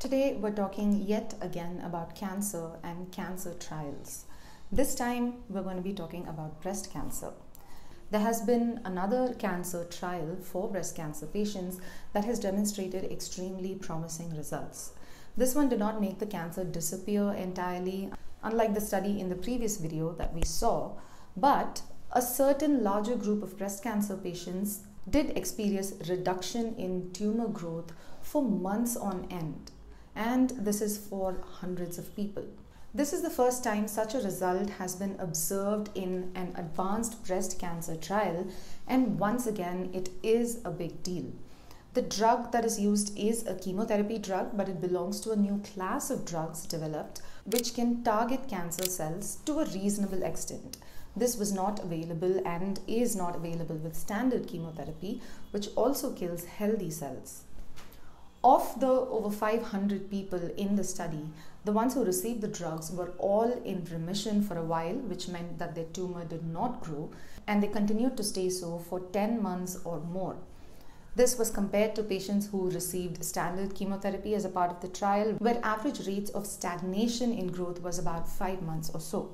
Today, we're talking yet again about cancer and cancer trials. This time, we're going to be talking about breast cancer. There has been another cancer trial for breast cancer patients that has demonstrated extremely promising results. This one did not make the cancer disappear entirely, unlike the study in the previous video that we saw, but a certain larger group of breast cancer patients did experience reduction in tumor growth for months on end. And this is for hundreds of people. This is the first time such a result has been observed in an advanced breast cancer trial, and once again, it is a big deal. The drug that is used is a chemotherapy drug, but it belongs to a new class of drugs developed which can target cancer cells to a reasonable extent. This was not available and is not available with standard chemotherapy, which also kills healthy cells. Of the over 500 people in the study, the ones who received the drugs were all in remission for a while, which meant that their tumor did not grow, and they continued to stay so for 10 months or more. This was compared to patients who received standard chemotherapy as a part of the trial, where average rates of stagnation in growth was about 5 months or so.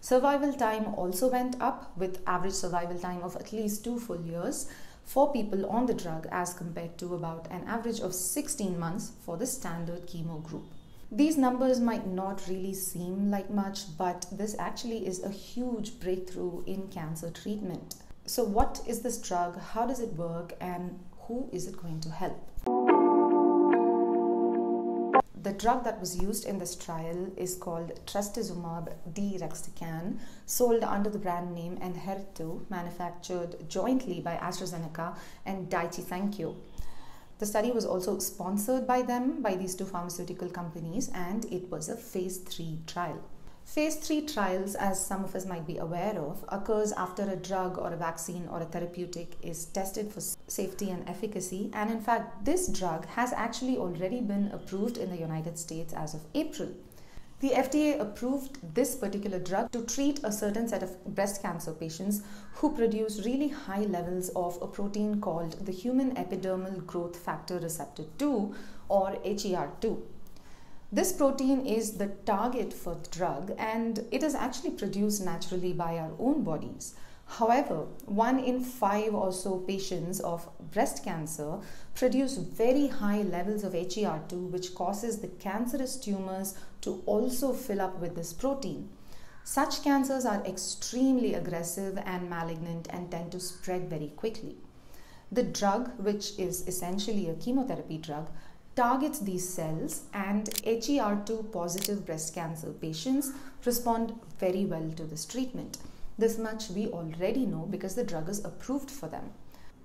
Survival time also went up, with average survival time of at least 2 full years for people on the drug as compared to about an average of 16 months for the standard chemo group. These numbers might not really seem like much, but this actually is a huge breakthrough in cancer treatment. So, what is this drug? How does it work? And who is it going to help? The drug that was used in this trial is called trastuzumab deruxtecan, sold under the brand name Enhertu, manufactured jointly by AstraZeneca and Daiichi Sankyo. The study was also sponsored by them, by these two pharmaceutical companies, and it was a phase 3 trial. Phase 3 trials, as some of us might be aware of, occurs after a drug or a vaccine or a therapeutic is tested for safety and efficacy. And in fact, this drug has actually already been approved in the United States as of April. The FDA approved this particular drug to treat a certain set of breast cancer patients who produce really high levels of a protein called the human epidermal growth factor receptor 2 or HER2. This protein is the target for the drug and it is actually produced naturally by our own bodies. However, one in five or so patients of breast cancer produce very high levels of HER2, which causes the cancerous tumors to also fill up with this protein. Such cancers are extremely aggressive and malignant and tend to spread very quickly. The drug, which is essentially a chemotherapy drug, targets these cells, and HER2 positive breast cancer patients respond very well to this treatment. This much we already know because the drug is approved for them.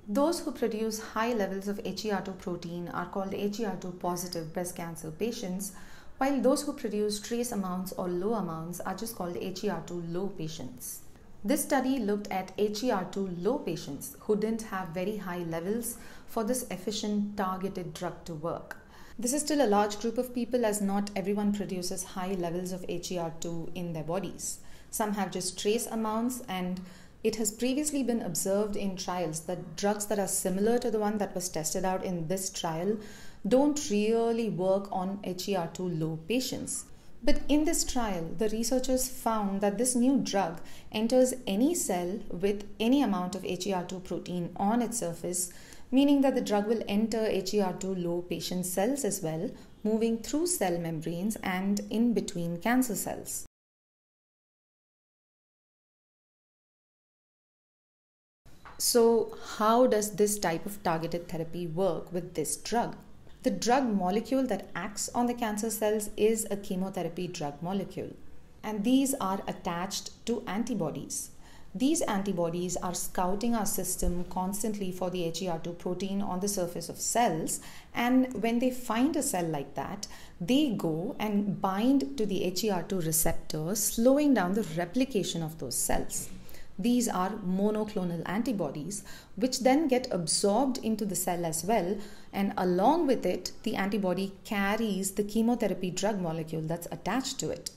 Those who produce high levels of HER2 protein are called HER2 positive breast cancer patients, while those who produce trace amounts or low amounts are just called HER2 low patients. This study looked at HER2 low patients who didn't have very high levels for this efficient targeted drug to work. This is still a large group of people as not everyone produces high levels of HER2 in their bodies. Some have just trace amounts and it has previously been observed in trials that drugs that are similar to the one that was tested out in this trial don't really work on HER2 low patients. But in this trial, the researchers found that this new drug enters any cell with any amount of HER2 protein on its surface meaning that the drug will enter HER2 low patient cells as well, moving through cell membranes and in between cancer cells. So, how does this type of targeted therapy work with this drug? The drug molecule that acts on the cancer cells is a chemotherapy drug molecule, and these are attached to antibodies. These antibodies are scouting our system constantly for the HER2 protein on the surface of cells. And when they find a cell like that, they go and bind to the HER2 receptor, slowing down the replication of those cells. These are monoclonal antibodies, which then get absorbed into the cell as well. And along with it, the antibody carries the chemotherapy drug molecule that's attached to it.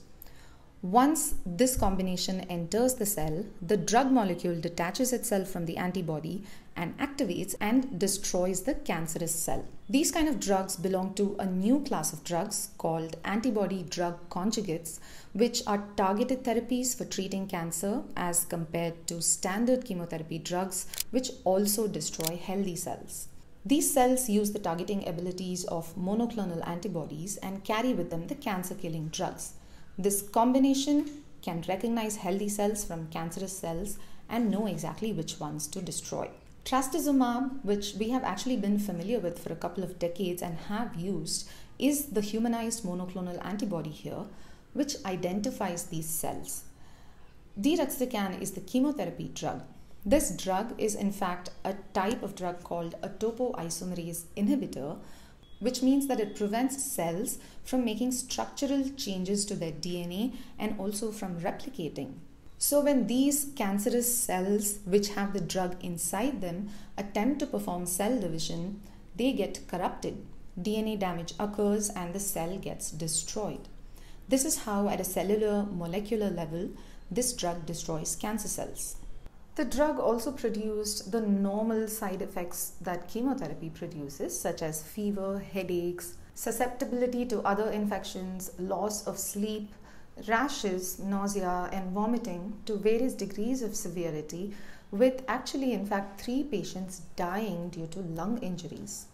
Once this combination enters the cell, the drug molecule detaches itself from the antibody and activates and destroys the cancerous cell. These kind of drugs belong to a new class of drugs called antibody drug conjugates, which are targeted therapies for treating cancer as compared to standard chemotherapy drugs, which also destroy healthy cells. These cells use the targeting abilities of monoclonal antibodies and carry with them the cancer killing drugs. This combination can recognize healthy cells from cancerous cells and know exactly which ones to destroy. Trastuzumab, which we have actually been familiar with for a couple of decades and have used, is the humanized monoclonal antibody here, which identifies these cells. Deruxtecan is the chemotherapy drug. This drug is in fact a type of drug called a topoisomerase inhibitor, which means that it prevents cells from making structural changes to their DNA and also from replicating. So, when these cancerous cells, which have the drug inside them, attempt to perform cell division, they get corrupted. DNA damage occurs and the cell gets destroyed. This is how, at a cellular molecular level, this drug destroys cancer cells. The drug also produced the normal side effects that chemotherapy produces, such as fever, headaches, susceptibility to other infections, loss of sleep, rashes, nausea, and vomiting to various degrees of severity, with actually, in fact, three patients dying due to lung injuries.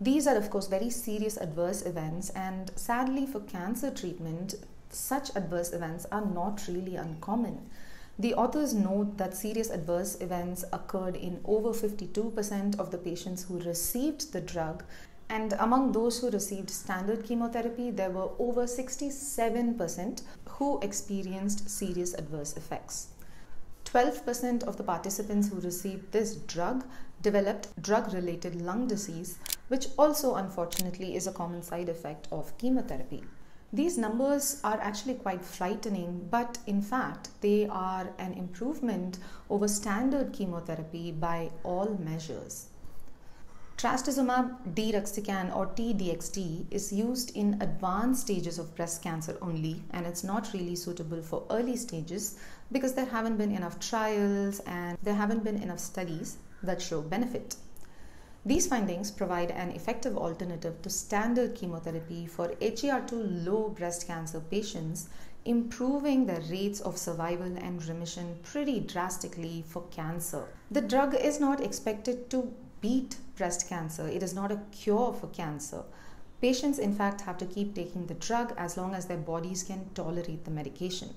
These are, of course, very serious adverse events, and sadly, for cancer treatment, such adverse events are not really uncommon. The authors note that serious adverse events occurred in over 52% of the patients who received the drug and among those who received standard chemotherapy, there were over 67% who experienced serious adverse effects. 12% of the participants who received this drug developed drug related lung disease, which also unfortunately is a common side effect of chemotherapy. These numbers are actually quite frightening, but in fact, they are an improvement over standard chemotherapy by all measures. Trastuzumab deruxtecan or T-DXd is used in advanced stages of breast cancer only and it's not really suitable for early stages because there haven't been enough trials and there haven't been enough studies that show benefit. These findings provide an effective alternative to standard chemotherapy for HER2 low breast cancer patients, improving the rates of survival and remission pretty drastically for cancer. The drug is not expected to beat breast cancer. It is not a cure for cancer. Patients, in fact, have to keep taking the drug as long as their bodies can tolerate the medication.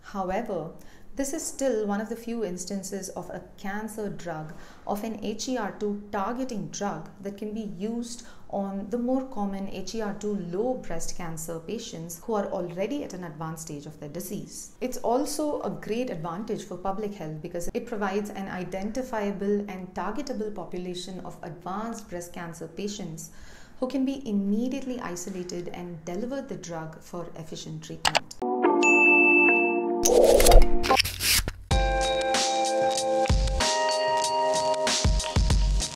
However, this is still one of the few instances of a cancer drug, of an HER2 targeting drug that can be used on the more common HER2 low breast cancer patients who are already at an advanced stage of their disease. It's also a great advantage for public health because it provides an identifiable and targetable population of advanced breast cancer patients who can be immediately isolated and delivered the drug for efficient treatment.